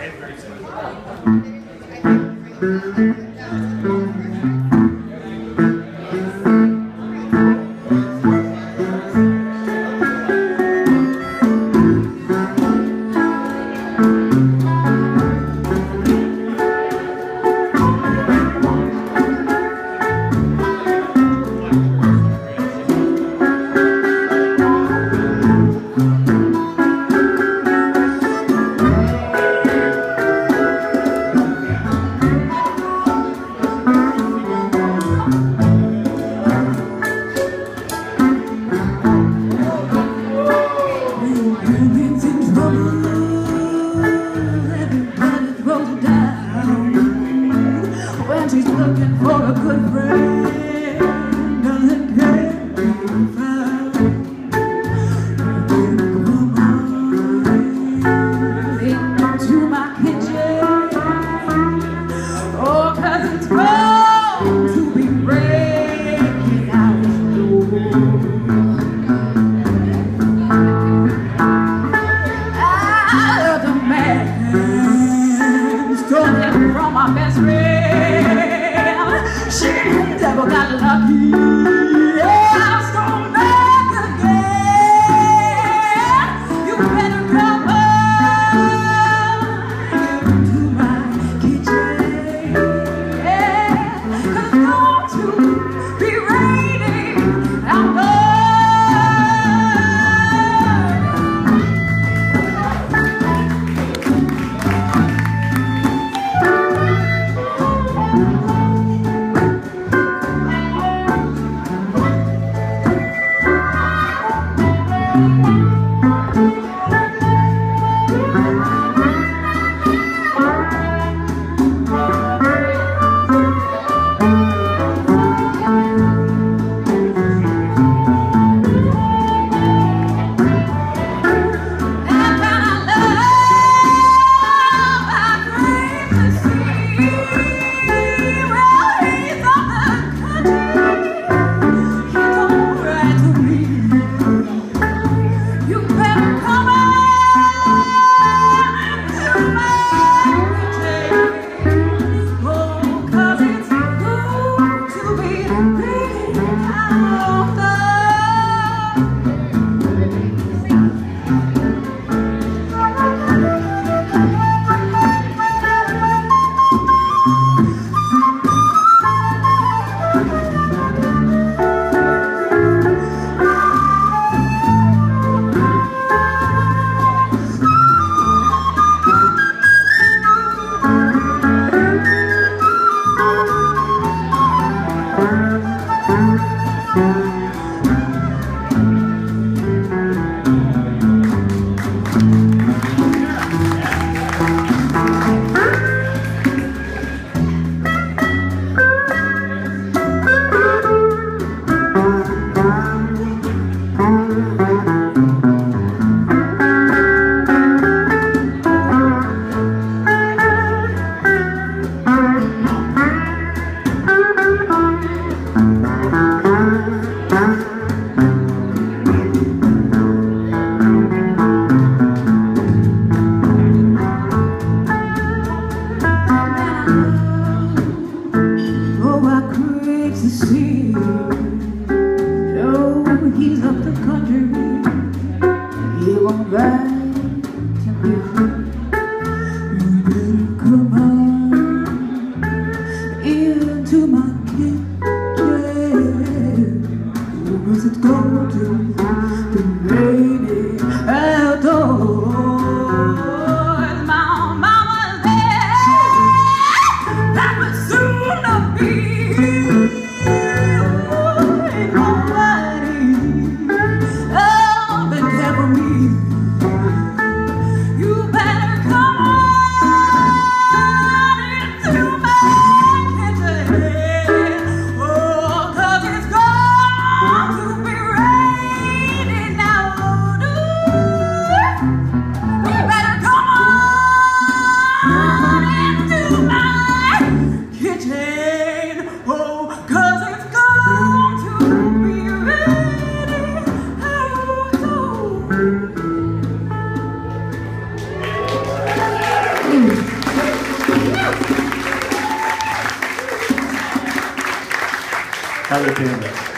Thank you. He's looking for a good friend, doesn't care if I into my kitchen. Oh, cause it's wrong to be breaking out the Out of the man, stole stolen from my best friend. aqui. to see you he's of the country. He won't lie to me. 잘 뵙겠습니다.